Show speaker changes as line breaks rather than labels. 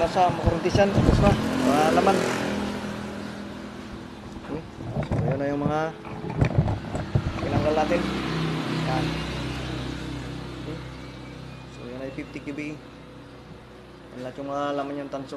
Wala sa makuruntisan, tapos na. Wala naman. Okay. So, yun na yung mga kinanggal natin. Yan. Okay. So, yun ay 50 kb. Yan lahat yung mga laman yung tanso.